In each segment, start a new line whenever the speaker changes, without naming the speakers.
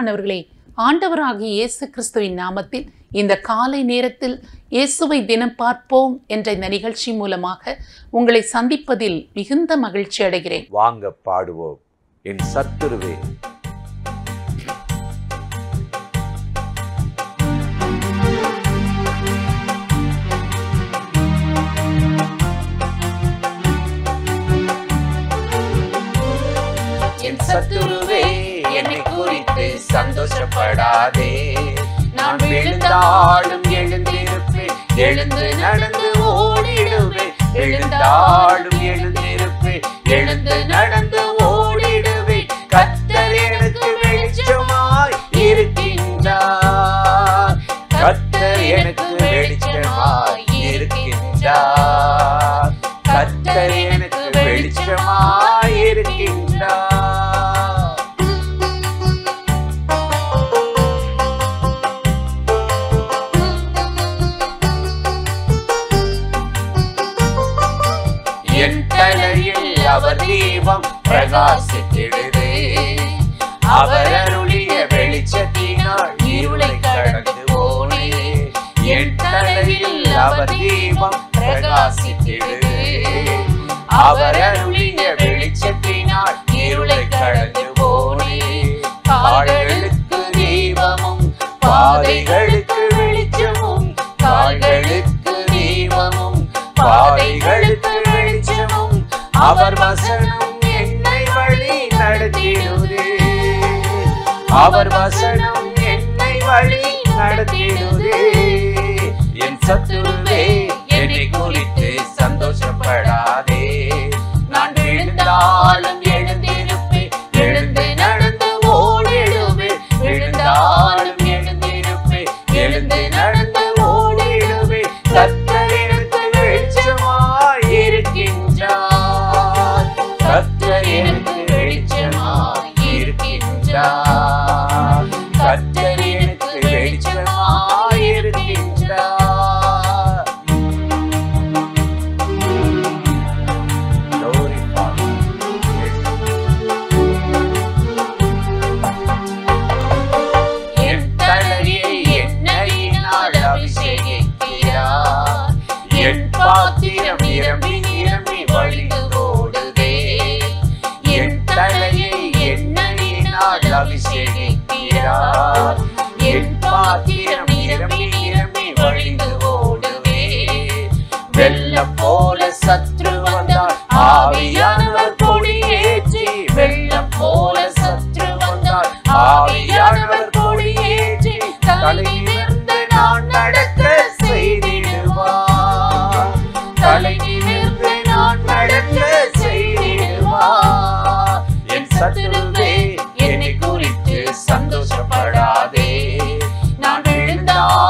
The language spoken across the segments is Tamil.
பிரியமானவர்களே ஆண்டவராகிய இயேசு கிறிஸ்துவின் நாமத்தில் இந்த காலை நேரத்தில் இயேசுவை தினம் பார்ப்போம் என்ற இந்த நிகழ்ச்சி மூலமாக உங்களை சந்திப்பதில் மிகுந்த மகிழ்ச்சி அடைகிறேன்.
வாங்க பாடுவோம். என் சத்துருவே.
என் சத்துருவே. சந்தோஷப்படாதே. நான் விழுந்தாலும் எழுந்திருப்பேன். எழுந்து நடந்து ஓடிடுவேன். எழுந்தாலும் எழுந்திருப்பேன். எழுந்து நடந்து ஓடிடுவேன். கத்தர் எனக்கு வெளிச்சமாய் இருக்கின்றார். கத்தர் எனக்கு வெளிச்சமாய் இருக்கின்றார். கத்தர் எனக்கு வெளிச்சமாய் இருக்கின்றார். தீபம் பிரகாசித்திடுதே. அவர் அருளிய வெளிச்சத்தினால் இருளை கடந்து போனே. என் தலையில் அவர் தீபம் பிரகாசித்திடுதே. அவர் அவர் வசனம் என்னை வழி நடத்திடுதே. என் சத்துருவே என்னை குறித்து விழுந்தாலும் எழுந்திருப்பேன்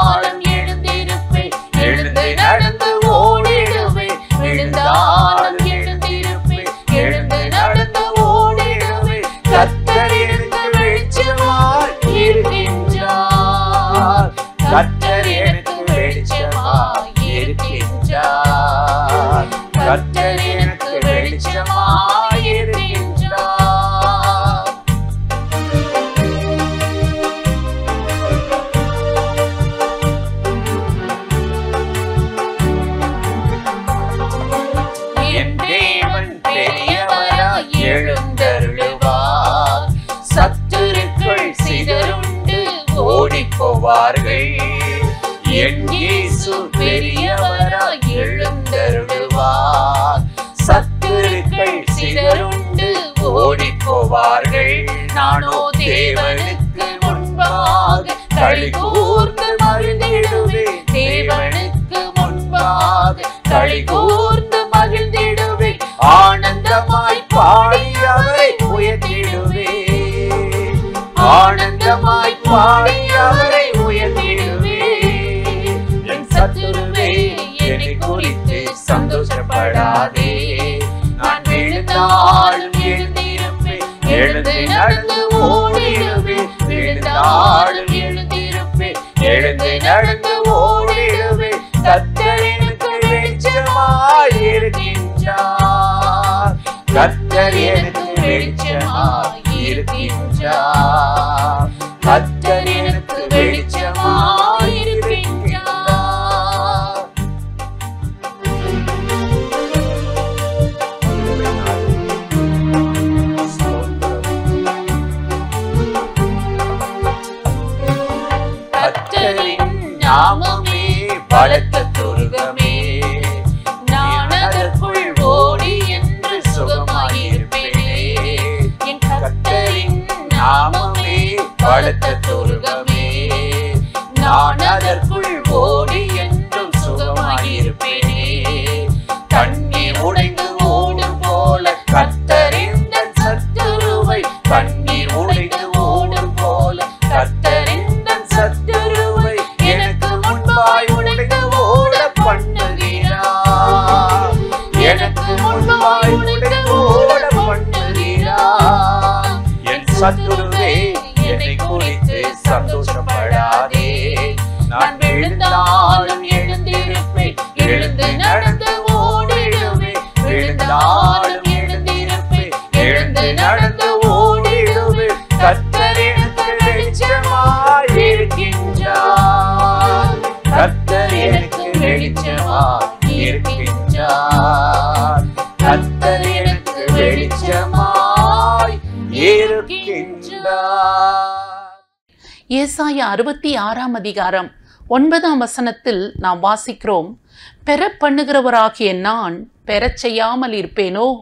பெரியவராய் எழுந்தருளுவார். சத்துருக்கள் சிதறுண்டு ஓடிப் போவார்கள் நானோ தேவனுக்கு முன்பாக களி கூர்ந்து மகிழ்ந்திடுவேன். தேவனுக்கு முன்பாக களி கூர்ந்து மகிழ்ந்திடுவேன். ஆனந்தமாய் பாடி அவரை உயர்த்திடுவேன். ஆனந்தமாய் பாடி அவரை உயர்த்திடுவேன். என் சத்துரு சந்தோஷப்படாதே. நான் விழுந்தாலும் எழுந்திருப்பேன். எழுந்து நடந்து ஓடிடுவேன். விழுந்தாலும் எழுந்திருப்பேன். எழுந்து நடந்து ஓடிடுவேன். கத்தர் எனக்கு வெளிச்சமாய் இருக்கின்றார். கத்தர் எனக்கு வெளிச்சமாய் நாமமே பலத்த துருகமே.
ஏசாய அறுபத்தி ஆறாம் அதிகாரம் ஒன்பதாம் வசனத்தில் நாம் வாசிக்கிறோம் பெற பண்ணுகிறவராகிய நான் பெறச் செய்யாமல் இருப்பேனோ?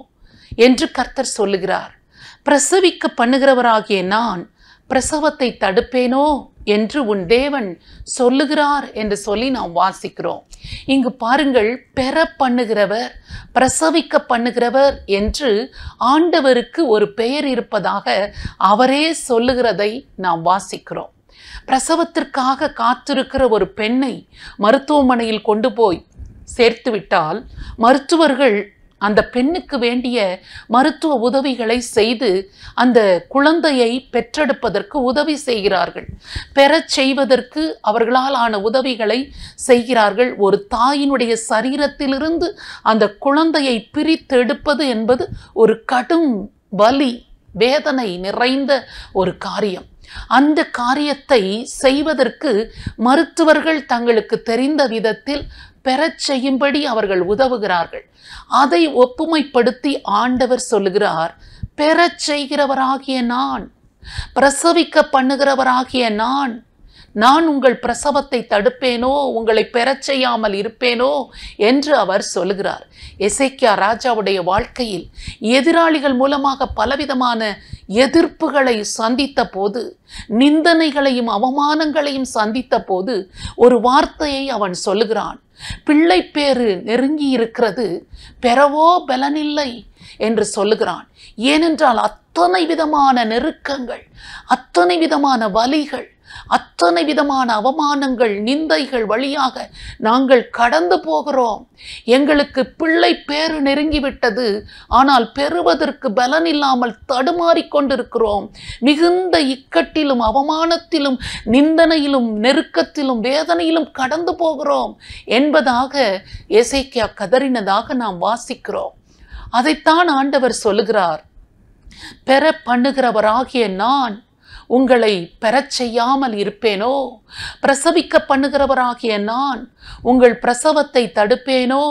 என்று கர்த்தர் சொல்லுகிறார். பிரசவிக்க பண்ணுகிறவராகிய நான் பிரசவத்தை தடுப்பேனோ என்று உன் தேவன் சொல்லுகிறார் என்று சொல்லி நாம் வாசிக்கிறோம். இங்கு பாருங்கள் பெற பண்ணுகிறவர் பிரசவிக்க பண்ணுகிறவர் என்று ஆண்டவருக்கு ஒரு பெயர் இருப்பதாக அவரே சொல்லுகிறதை நாம் வாசிக்கிறோம். பிரசவத்திற்காக காத்திருக்கிற ஒரு பெண்ணை மருத்துவமனையில் கொண்டு போய் சேர்த்து விட்டால் மருத்துவர்கள் அந்த பெண்ணுக்கு வேண்டிய மருத்துவ உதவிகளை செய்து அந்த குழந்தையை பெற்றெடுப்பதற்கு உதவி செய்கிறார்கள். பெறச் செய்வதற்கு அவர்களால் ஆன உதவிகளை செய்கிறார்கள். ஒரு தாயினுடைய சரீரத்திலிருந்து அந்த குழந்தையை பிரித்தெடுப்பது என்பது ஒரு கடும் வலி வேதனை நிறைந்த ஒரு காரியம். அந்த காரியத்தை செய்வதற்கு மருத்துவர்கள் தங்களுக்கு தெரிந்த விதத்தில் பெறச் செய்யும்படி அவர்கள் உதவுகிறார்கள். அதை ஒப்புமைப்படுத்தி ஆண்டவர் சொல்லுகிறார் பெறச் செய்கிறவராகிய நான் பிரசவிக்க பண்ணுகிறவராகிய நான் நான் உங்கள் பிரசவத்தை தடுப்பேனோ? உங்களை பெறச் செய்யாமல் இருப்பேனோ? என்று அவர் சொல்லுகிறார். எசைக்கியா ராஜாவுடைய வாழ்க்கையில் எதிராளிகள் மூலமாக பலவிதமான எதிர்ப்புகளை சந்தித்த போது நிந்தனைகளையும் அவமானங்களையும் சந்தித்த போது ஒரு வார்த்தையை அவன் சொல்லுகிறான். பிள்ளை பேறு நெருங்கி இருக்கிறது பெறவோ பலனில்லை என்று சொல்லுகிறான். ஏனென்றால் அத்தனை விதமான நெருக்கங்கள் அத்தனை விதமான வலிகள் அத்தனை விதமான அவமானங்கள் நிந்தைகள் வழியாக நாங்கள் கடந்து போகிறோம். எங்களுக்கு பிள்ளை பேறு நெருங்கிவிட்டது. ஆனால் பெறுவதற்கு பலன் இல்லாமல் தடுமாறி கொண்டிருக்கிறோம். மிகுந்த இக்கட்டிலும் அவமானத்திலும் நிந்தனையிலும் நெருக்கத்திலும் வேதனையிலும் கடந்து போகிறோம் என்பதாக எசேக்கியா கதறினதாக நாம் வாசிக்கிறோம். அதைத்தான் ஆண்டவர் சொல்லுகிறார். பெற பண்ணுகிறவராகிய நான் உங்களை பெறச் செய்யாமல் இருப்பேனோ? பிரசவிக்க பண்ணுகிறவராகிய நான் உங்கள் பிரசவத்தை தடுப்பேனோ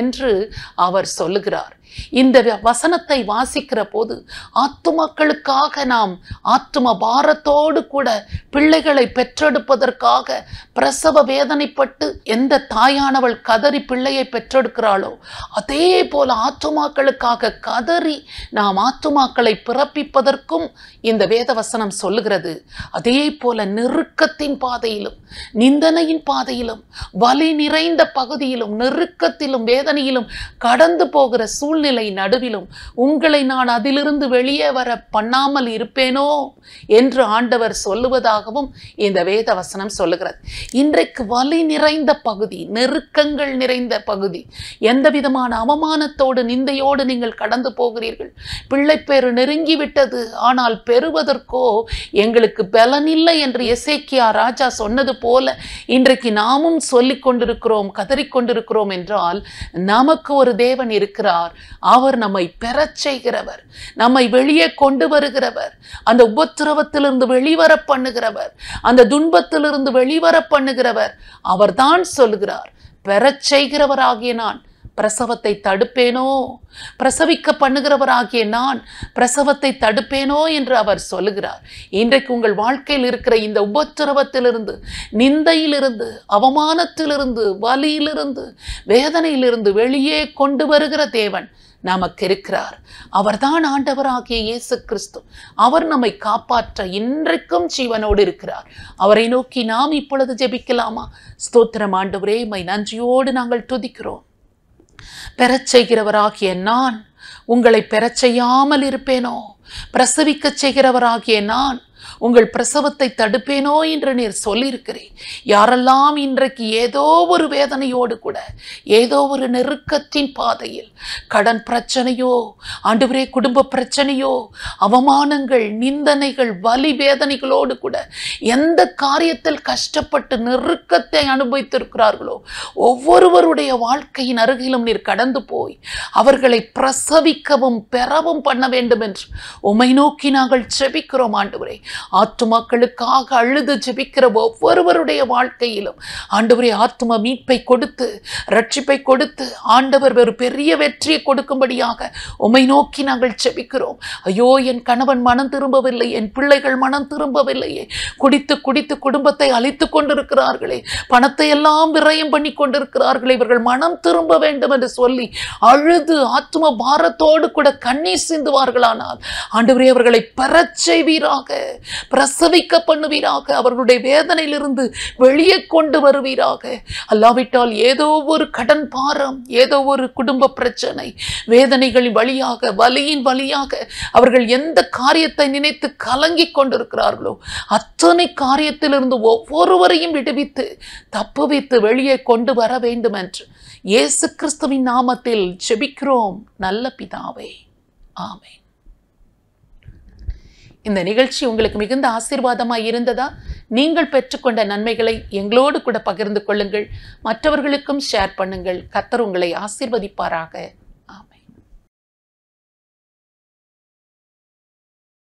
என்று அவர் சொல்லுகிறார். இந்த வசனத்தை வாசிக்கிற போது ஆத்துமக்களுக்காக நாம் ஆத்தும பாரத்தோடு கூட பிள்ளைகளை பெற்றெடுப்பதற்காக பிரசவ வேதனைப்பட்டு எந்த தாயானவள் கதறி பிள்ளையை பெற்றெடுக்கிறாளோ அதே போல ஆத்துமாக்களுக்காக கதறி நாம் ஆத்துமாக்களை பிறப்பிப்பதற்கும் இந்த வேத வசனம் சொல்லுகிறது. அதே போல நெருக்கத்தின் பாதையிலும் நிந்தனையின் பாதையிலும் வலி நிறைந்த பகுதியிலும் நெருக்கத்திலும் வேதனையிலும் கடந்து போகிற சூழ்நிலை நடுவிலும் உங்களை நான் அதிலிருந்து வெளியே வர பண்ணாமல் இருப்பேனோ என்று ஆண்டவர் சொல்லுவதாகவும் இந்த வேத வசனம் சொல்லுகிறது. இன்றைக்கு வலி நிறைந்த பகுதி நெருக்கங்கள் நிறைந்த பகுதி எந்த விதமான அவமானத்தோடு நிந்தையோடு நீங்கள் கடந்து போகிறீர்கள்? பிள்ளைப்பேறு நெருங்கிவிட்டது ஆனால் பெறுவதற்கோ எங்களுக்கு பலனில்லை என்று எசேக்கியா ராஜா சொன்னது போல இன்றைக்கு நாமும் சொல்லிக் கொண்டிருக்கிறோம் கதறிக்கொண்டிருக்கிறோம் என்றால் நமக்கு ஒரு தேவன் இருக்கிறார். அவர் நம்மை பெறச் செய்கிறவர். நம்மை வெளியே கொண்டு வருகிறவர். அந்த உபத்திரவத்திலிருந்து வெளிவர பண்ணுகிறவர். அந்த துன்பத்திலிருந்து வெளிவர பண்ணுகிறவர். அவர்தான் சொல்கிறார் பெறச் செய்கிறவராகிய நான். பிரசவத்தை தடுப்பேனோ? பிரசவிக்க பண்ணுகிறவராகிய நான் பிரசவத்தை தடுப்பேனோ என்று அவர் சொல்லுகிறார். இன்றைக்கு உங்கள் வாழ்க்கையில் இருக்கிற இந்த உபத்திரவத்திலிருந்து நிந்தையிலிருந்து அவமானத்திலிருந்து வலியிலிருந்து வேதனையிலிருந்து வெளியே கொண்டு வருகிற தேவன் நமக்கு இருக்கிறார் அவர்தான் ஆண்டவராகிய இயேசு கிறிஸ்து. அவர் நம்மை காப்பாற்ற இன்றைக்கும் ஜீவனோடு இருக்கிறார். அவரை நோக்கி நாம் இப்பொழுது ஜெபிக்கலாமா? ஸ்தோத்திரம் ஆண்டவரே மை நன்றியோடு நாங்கள் துதிக்கிறோம். பெறச் செய்கிறவராகிய நான் உங்களை பெறச் செய்யாமல் இருப்பேனோ பிரசவிக்கச் செய்கிறவராகிய நான் உங்கள் பிரசவத்தை தடுப்பேனோ என்று நீர் சொல்லியிருக்கிறேன் யாரெல்லாம் இன்றைக்கு ஏதோ ஒரு வேதனையோடு கூட ஏதோ ஒரு நெருக்கத்தின் பாதையில் கடன் பிரச்சனையோ ஆண்டவரே குடும்ப பிரச்சனையோ அவமானங்கள் நிந்தனைகள் வலி வேதனைகளோடு கூட எந்த காரியத்தில் கஷ்டப்பட்டு நெருக்கத்தை அனுபவித்திருக்கிறார்களோ ஒவ்வொருவருடைய வாழ்க்கையின் அருகிலும் நீர் கடந்து போய் அவர்களை பிரசவிக்கவும் பெறவும் பண்ண வேண்டும் என்று உமை நோக்கி நாங்கள் செபிக்கிறோம் ஆண்டவரே. ஆத்துமாக்களுக்காக அழுது ஜெபிக்கிற ஒவ்வொருவருடைய வாழ்க்கையிலும் ஆண்டவரே ஆத்தும மீட்பை கொடுத்து ரட்சிப்பை கொடுத்து ஆண்டவர் ஒரு பெரிய வெற்றியை கொடுக்கும்படியாக உமை நோக்கி நாங்கள் ஜெபிக்கிறோம். ஐயோ என் கணவன் மனம் திரும்பவில்லை என் பிள்ளைகள் மனம் திரும்பவில்லையே. குடித்து குடித்து குடும்பத்தை அழித்து கொண்டிருக்கிறார்களே. பணத்தை எல்லாம் விரயம் பண்ணி கொண்டிருக்கிறார்களே. இவர்கள் மனம் திரும்ப வேண்டும் என்று சொல்லி அழுது ஆத்தும பாரத்தோடு கூட கண்ணீர் சிந்துவார்களானால் ஆண்டவரே அவர்களை பெறச் செய்வீராக. பிரசவிக்க பண்ணுவீராக அவர்களுடைய வேதனையிலிருந்து வெளியே கொண்டு வருவீராக. அல்லாவிட்டால் ஏதோ ஒரு கடன் பாரம் ஏதோ ஒரு குடும்ப பிரச்சனை வேதனைகளின் வழியாக வலியின் வழியாக அவர்கள் எந்த காரியத்தை நினைத்து கலங்கிக் கொண்டிருக்கிறார்களோ அத்தனை காரியத்திலிருந்து ஒவ்வொருவரையும் விடுவித்து தப்புவித்து வெளியே கொண்டு வர வேண்டும் என்று இயேசு கிறிஸ்துவின் நாமத்தில் ஜெபிக்கிறோம். நல்ல பிதாவே. ஆமேன். இந்த நிகழ்ச்சி உங்களுக்கு மிகுந்த ஆசீர்வாதமாக இருந்ததா? நீங்கள் பெற்றுக்கொண்ட நன்மைகளை எங்களோடு கூட பகிர்ந்து கொள்ளுங்கள். மற்றவர்களுக்கும் ஷேர் பண்ணுங்கள். கத்தர் உங்களை ஆசீர்வதிப்பாராக.